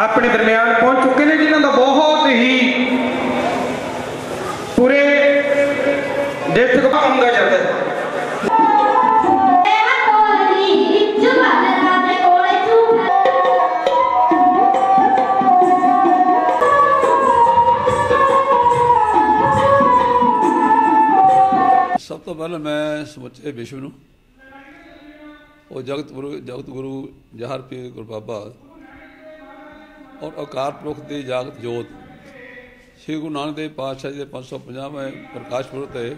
ਆਪਣੇ ਦਰਮਿਆਨ ਪਹੁੰਚ ਚੁੱਕੇ ਨੇ ਜਿਨ੍ਹਾਂ ਦਾ ਬਹੁਤ ਹੀ ਪੂਰੇ ਦੇਸ਼ ਤੋਂ ਮੰਗਾ ਜਾਂਦਾ ਹੈ। ਸਭ ਤੋਂ ਪਹਿਲਾਂ ਮੈਂ ਸਮੁੱਚੇ ਵਿਸ਼ਵ ਨੂੰ ਉਹ ਜਗਤ ਗੁਰੂ ਜਗਤ ਗੁਰੂ ਜਹਰ ਪੀਰ ਗੁਰੂ ਬਾਬਾ ਔਰ ਅਕਾਰ ਪੁਰਖ ਦੀ ਜਾਗਤ ਜੋਤ ਸ੍ਰੀ ਗੁਰੂ ਨਾਨਕ ਦੇਵ ਪਾਤਸ਼ਾਹ ਜੀ ਦੇ 550ਵੇਂ ਪ੍ਰਕਾਸ਼ ਪੁਰਬ ਤੇ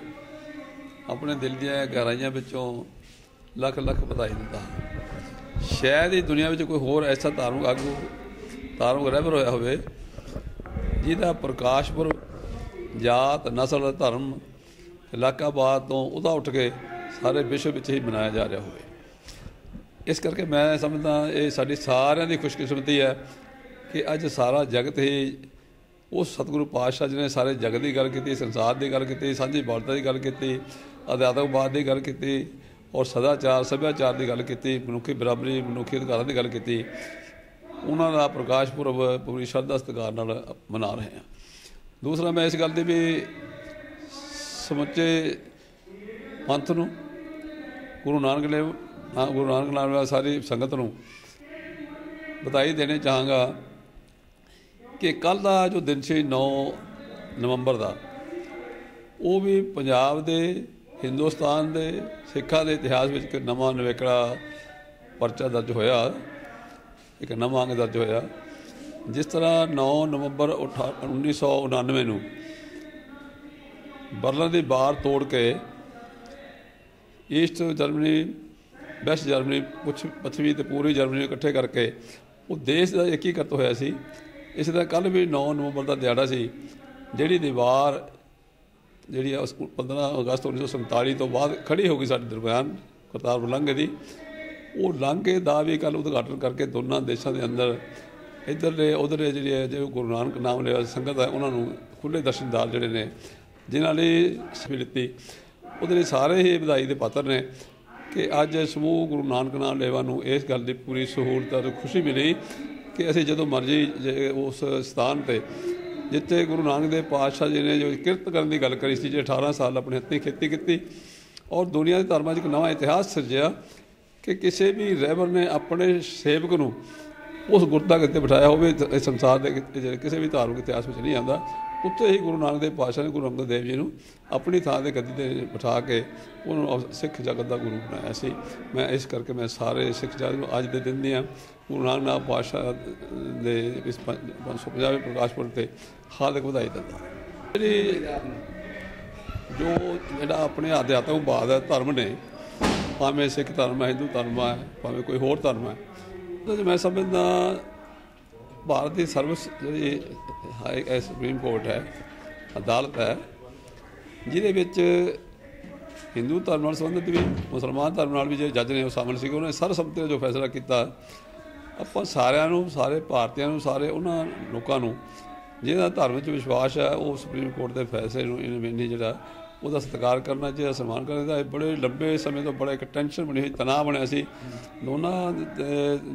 ਆਪਣੇ ਦਿਲ ਦੀਆਂ ਗਹਿਰਾਈਆਂ ਵਿੱਚੋਂ ਲੱਖ ਲੱਖ ਵਧਾਈ ਦਿੰਦਾ ਹਾਂ। ਸ਼ਾਇਦ ਹੀ ਦੁਨੀਆ ਵਿੱਚ ਕੋਈ ਹੋਰ ਐਸਾ ਧਾਰਮਿਕ ਆਗੂ, ਧਾਰਮਿਕ ਰਹਿਬਰ ਹੋਇਆ ਹੋਵੇ, ਜਿਹਦਾ ਪ੍ਰਕਾਸ਼ ਪੁਰਬ ਜਾਤ, ਨਸਲ, ਧਰਮ, ਇਲਾਕਾਬਾਦ ਤੋਂ ਉਹਦਾ ਉੱਠ ਕੇ ਸਾਰੇ ਵਿਸ਼ਵ ਵਿੱਚ ਹੀ ਮਨਾਇਆ ਜਾ ਰਿਹਾ ਹੋਵੇ ਇਸ ਕਰਕੇ ਮੈਂ ਸਮਝਦਾ ਇਹ ਸਾਡੀ ਸਾਰਿਆਂ ਦੀ ਖੁਸ਼ਕਿਸਮਤੀ ਹੈ ਕਿ ਅੱਜ ਸਾਰਾ ਜਗਤ ਹੀ ਉਹ ਸਤਿਗੁਰੂ ਪਾਤਸ਼ਾਹ ਜੀ ਨੇ ਸਾਰੇ ਜਗਤ ਦੀ ਗੱਲ ਕੀਤੀ, ਸੰਸਾਰ ਦੀ ਗੱਲ ਕੀਤੀ, ਸਾਂਝੀ ਬੌਲਤਾ ਦੀ ਗੱਲ ਕੀਤੀ, ਅਧਿਆਤਮਵਾਦ ਦੀ ਗੱਲ ਕੀਤੀ ਔਰ ਸਦਾਚਾਰ, ਸੱਭਿਆਚਾਰ ਦੀ ਗੱਲ ਕੀਤੀ, ਮਨੁੱਖੀ ਬਰਾਬਰੀ, ਮਨੁੱਖੀ ਅਧਿਕਾਰਾਂ ਦੀ ਗੱਲ ਕੀਤੀ, ਉਹਨਾਂ ਦਾ ਪ੍ਰਕਾਸ਼ ਪੁਰਬ ਪੂਰੀ ਸ਼ਰਧਾ, ਸਤਿਕਾਰ ਨਾਲ ਮਨਾ ਰਹੇ ਹਾਂ। ਦੂਸਰਾ ਮੈਂ ਇਸ ਗੱਲ ਦੀ ਵੀ ਸਮੁੱਚੇ ਪੰਥ ਨੂੰ, ਗੁਰੂ ਨਾਨਕ ਦੇਵ ਗੁਰੂ ਨਾਨਕ ਨਾਮ ਸਾਰੀ ਸੰਗਤ ਨੂੰ ਵਧਾਈ ਦੇਣੀ ਚਾਹਾਂਗਾ। ਕਿ ਕੱਲ ਦਾ ਜੋ ਦਿਨ ਸੀ 9 ਨਵੰਬਰ ਦਾ, ਉਹ ਵੀ ਪੰਜਾਬ ਦੇ, ਹਿੰਦੁਸਤਾਨ ਦੇ, ਸਿੱਖਾਂ ਦੇ ਇਤਿਹਾਸ ਵਿੱਚ ਇੱਕ ਨਵਾਂ ਨਵੇਕੜਾ ਪਰਚਾ ਦਰਜ ਹੋਇਆ, ਇੱਕ ਨਵਾਂ ਅੰਗ ਦਰਜ ਹੋਇਆ, ਜਿਸ ਤਰ੍ਹਾਂ 9 ਨਵੰਬਰ 1999 ਨੂੰ ਬਰਲਿਨ ਦੀ ਬਾਰ ਤੋੜ ਕੇ ਈਸਟ ਜਰਮਨੀ, ਵੈਸਟ ਜਰਮਨੀ ਕੁਛ ਪੱਛਮੀ ਤੇ ਪੂਰੀ ਜਰਮਨੀ ਨੂੰ ਇਕੱਠੇ ਕਰਕੇ, ਉਹ ਦੇਸ਼ ਦਾ ਏਕੀਕਰਤ ਹੋਇਆ ਸੀ। ਇਸ ਤਰ੍ਹਾਂ ਕੱਲ ਵੀ 9 ਨਵੰਬਰ ਦਾ ਦਿਹਾੜਾ ਸੀ, ਜਿਹੜੀ ਦੀਵਾਰ ਜਿਹੜੀ ਆ ਉਸ 15 ਅਗਸਤ 1947 ਤੋਂ ਬਾਅਦ ਖੜੀ ਹੋ ਗਈ ਸਾਡੇ ਦਰਮਿਆਨ ਕਰਤਾਰਪੁਰ ਲਾਂਘੇ ਦੀ, ਉਹ ਲਾਂਘੇ ਦਾ ਵੀ ਕੱਲ ਉਦਘਾਟਨ ਕਰਕੇ ਦੋਨਾਂ ਦੇਸ਼ਾਂ ਦੇ ਅੰਦਰ ਇੱਧਰਲੇ, ਉਧਰਲੇ ਜਿਹੜੇ ਜੇ ਗੁਰੂ ਨਾਨਕ ਨਾਮ ਲਿਆ ਸੰਗਤ ਹੈ, ਉਹਨਾਂ ਨੂੰ ਖੁੱਲੇ ਦਰਸ਼ਨਦਾਰ ਜਿਹੜੇ ਨੇ, ਜਿਨ੍ਹਾਂ ਨੇ ਸਫੀ ਉਹਦੇ ਲਈ ਸਾਰੇ ਹੀ ਵਧਾਈ ਦੇ ਪਾਤਰ ਨੇ ਕਿ ਅੱਜ ਸਮੂਹ ਗੁਰੂ ਨਾਨਕ ਨਾਮ ਲੇਵਾ ਨੂੰ ਇਸ ਗੱਲ ਦੀ ਪੂਰੀ ਸਹੂਲਤ ਅਤੇ ਖੁਸ਼ੀ ਮਿਲੀ ਕਿ ਅਸੀਂ ਜਦੋਂ ਮਰਜ਼ੀ ਜੇ ਉਸ ਸਥਾਨ ਤੇ, ਜਿੱਥੇ ਗੁਰੂ ਨਾਨਕ ਦੇਵ ਪਾਤਸ਼ਾਹ ਜੀ ਨੇ ਜੋ ਕਿਰਤ ਕਰਨ ਦੀ ਗੱਲ ਕਰੀ ਸੀ ਜੇ 18 ਸਾਲ ਆਪਣੇ ਹੱਥੀਂ ਖੇਤੀ ਕੀਤੀ, ਔਰ ਦੁਨੀਆ ਦੇ ਧਰਮਾਂ 'ਚ ਇੱਕ ਨਵਾਂ ਇਤਿਹਾਸ ਸਿਰਜਿਆ ਕਿ ਕਿਸੇ ਵੀ ਰਹਿਬਰ ਨੇ ਆਪਣੇ ਸੇਵਕ ਨੂੰ ਉਸ ਗੁਰਦਾ ਕਿਤੇ ਬਿਠਾਇਆ ਹੋਵੇ ਤੇ ਇਸ ਸੰਸਾਰ ਦੇ ਕਿਤੇ- ਜਿਹੜੇ ਕਿਸੇ ਵੀ ਧਾਰਮਿਕ ਇਤਿਹਾਸ ਵਿੱਚ ਨਹੀਂ ਆਉਂਦਾ ਉੱਥੇ ਹੀ ਗੁਰੂ ਨਾਨਕ ਦੇਵ ਪਾਤਸ਼ਾਹ ਨੇ ਗੁਰੂ ਅੰਗਦ ਦੇਵ ਜੀ ਨੂੰ ਆਪਣੀ ਥਾਂ ਤੇ ਗੱਦੀ ਤੇ ਬਿਠਾ ਕੇ ਉਹਨੂੰ ਸਿੱਖ ਜਗਤ ਦਾ ਗੁਰੂ ਬਣਾਇਆ ਸੀ। ਮੈਂ ਇਸ ਕਰਕੇ ਮੈਂ ਸਾਰੇ ਸਿੱਖ ਜਗਤ ਨੂੰ ਅੱਜ ਦੇ ਦਿਨ ਦੀਆਂ ਗੁਰੂ ਨਾਨਕ ਦੇਵ ਪਾਤਸ਼ਾਹ ਦੇ ਇਸ 550 ਪ੍ਰਕਾਸ਼ ਪੁਰਬ ਤੇ ਹਾਰਦਿਕ ਵਧਾਈ ਦਿੰਦਾ। ਜਿਹੜੀ ਜੋ ਜਿਹੜਾ ਆਪਣੇ ਅਧਿਆਤਮਵਾਦ ਹੈ, ਧਰਮ ਨੇ, ਭਾਵੇਂ ਸਿੱਖ ਧਰਮ ਹੈ, ਹਿੰਦੂ ਧਰਮ ਹੈ, ਭਾਵੇਂ ਕੋਈ ਹੋਰ ਧਰਮ ਹੈ, ਉਹਦੇ 'ਚ ਮੈਂ ਸਮਝਦਾ ਭਾਰਤ ਦੀ ਸਰਵਿਸ ਜਿਹੜੀ ਹਾਈ ਸੁਪਰੀਮ ਕੋਰਟ ਹੈ, ਅਦਾਲਤ ਹੈ, ਜਿਹਦੇ ਵਿੱਚ ਹਿੰਦੂ ਧਰਮ ਨਾਲ ਸੰਬੰਧਿਤ ਵੀ, ਮੁਸਲਮਾਨ ਧਰਮ ਨਾਲ ਵੀ ਜਿਹੜੇ ਜੱਜ ਨੇ ਉਹ ਸ਼ਾਮਲ ਸੀਗੇ, ਉਹਨਾਂ ਨੇ ਸਰਬਸੰਮਤੀ ਨਾਲ ਜੋ ਫੈਸਲਾ ਕੀਤਾ, ਆਪਾਂ ਸਾਰਿਆਂ ਨੂੰ, ਸਾਰੇ ਭਾਰਤੀਆਂ ਨੂੰ, ਸਾਰੇ ਉਹਨਾਂ ਲੋਕਾਂ ਨੂੰ ਜਿਹਦਾ ਧਰਮ ਵਿੱਚ ਵਿਸ਼ਵਾਸ ਹੈ, ਉਹ ਸੁਪਰੀਮ ਕੋਰਟ ਦੇ ਫੈਸਲੇ ਨੂੰ ਇਨਵੈਂਟੀ ਜਿਹੜਾ ਉਹਦਾ ਸਤਿਕਾਰ ਕਰਨਾ ਚਾਹੀਦਾ, ਸਨਮਾਨ ਕਰਨਾ ਚਾਹੀਦਾ। ਬੜੇ ਲੰਬੇ ਸਮੇਂ ਤੋਂ ਬੜਾ ਇੱਕ ਟੈਨਸ਼ਨ ਬਣੀ ਹੋਈ, ਤਣਾਅ ਬਣਿਆ ਸੀ। ਦੋਨਾਂ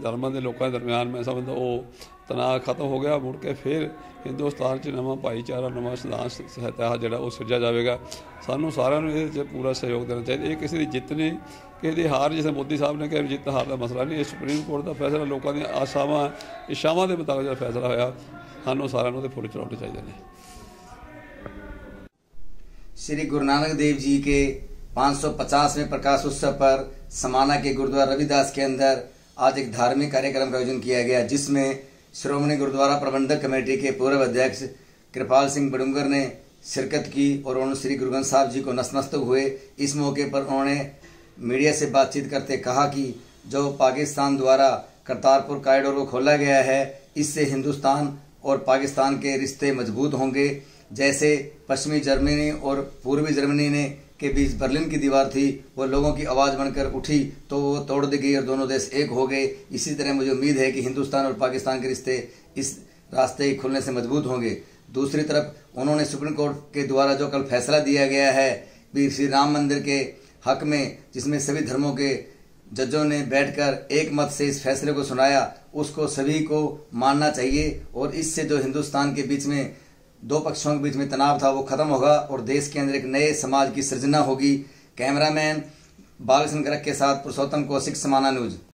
ਧਰਮਾਂ ਦੇ ਲੋਕਾਂ ਦੇ ਦਰਮਿਆਨ ਮੈਂ ਸਮਝਦਾ ਉਹ ਤਣਾਅ ਖਤਮ ਹੋ ਗਿਆ, ਮੁੜ ਕੇ ਫਿਰ ਹਿੰਦੁਸਤਾਨ 'ਚ ਨਵਾਂ ਭਾਈਚਾਰਾ, ਨਵਾਂ ਸਿਧਾਂਤ ਸਹਿਤਾ ਜਿਹੜਾ ਉਹ ਸਿਰਜਿਆ ਜਾਵੇਗਾ। ਸਾਨੂੰ ਸਾਰਿਆਂ ਨੂੰ ਇਹਦੇ 'ਚ ਪੂਰਾ ਸਹਿਯੋਗ ਦੇਣਾ ਚਾਹੀਦਾ। ਇਹ ਕਿਸੇ ਦੀ ਜਿੱਤ ਨਹੀਂ, ਕਿਸੇ ਦੀ ਹਾਰ ਜਿਵੇਂ ਮੋਦੀ ਸਾਹਿਬ ਨੇ ਕਿਹਾ ਵੀ ਜਿੱਤ ਹਾਰ ਦਾ ਮਸਲਾ ਨਹੀਂ, ਇਹ ਸੁਪਰੀਮ ਕੋਰਟ ਦਾ ਫੈਸਲਾ, ਲੋਕਾਂ ਦੀਆਂ ਆਸਾਵਾਂ ਇਸ਼ਾਵਾਂ ਦੇ ਮੁਤਾਬਕ ਜਿਹੜਾ ਫੈਸਲਾ ਹੋਇਆ, ਸਾਨੂੰ ਸਾਰਿਆਂ ਨੂੰ ਉਹਦੇ ਫੁੱਲ ਚੜਾਉਣੇ ਚਾਹੀਦੇ ਨੇ। श्री गुरु नानक देव जी के 550वें प्रकाश उत्सव पर समाना के गुरुद्वारा रविदास के अंदर आज एक धार्मिक कार्यक्रम का आयोजन किया गया, जिसमें श्रोमणी गुरुद्वारा प्रबंधक कमेटी के पूर्व अध्यक्ष कृपाल सिंह बडुंगर ने शिरकत की और उन्होंने श्री गुरु ग्रंथ साहब जी को नतमस्तक हुए। इस मौके पर उन्होंने मीडिया से बातचीत करते कहा कि जो पाकिस्तान द्वारा करतारपुर कॉरिडोर को खोला गया है, इससे हिंदुस्तान और पाकिस्तान के रिश्ते मज़बूत होंगे। जैसे पश्चिमी जर्मनी और पूर्वी जर्मनी ने के बीच बर्लिन की दीवार थी, वो लोगों की आवाज़ बनकर उठी तो वो तोड़ दी गई और दोनों देश एक हो गए। इसी तरह मुझे उम्मीद है कि हिंदुस्तान और पाकिस्तान के रिश्ते इस रास्ते ही खुलने से मज़बूत होंगे। दूसरी तरफ़, उन्होंने सुप्रीम कोर्ट के द्वारा जो कल फैसला दिया गया है भी श्री राम मंदिर के हक में, जिसमें सभी धर्मों के जजों ने बैठकर एक मत से इस फैसले को सुनाया, उसको सभी को मानना चाहिए और इससे जो हिंदुस्तान के बीच में दो पक्षों के बीच में तनाव था वो खत्म होगा और देश के अंदर एक नए समाज की सृजना होगी कैमरामैन बालकृष्ण गर्ग के साथ पुरुषोत्तम कौशिक समाना न्यूज